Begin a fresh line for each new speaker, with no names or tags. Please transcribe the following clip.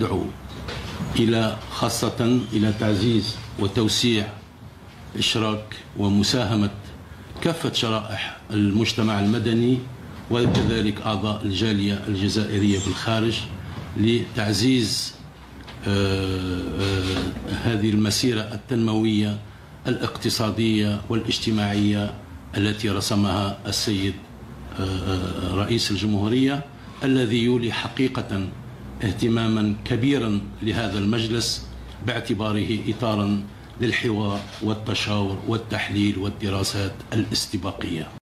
ندعو إلى خاصة إلى تعزيز وتوسيع إشراك ومساهمة كافة شرائح المجتمع المدني وكذلك أعضاء الجالية الجزائرية في الخارج لتعزيز آه، آه، هذه المسيرة التنموية الاقتصادية والاجتماعية التي رسمها السيد آه، رئيس الجمهورية الذي يولي حقيقة اهتماما كبيرا لهذا المجلس باعتباره إطارا للحوار والتشاور والتحليل والدراسات الاستباقية.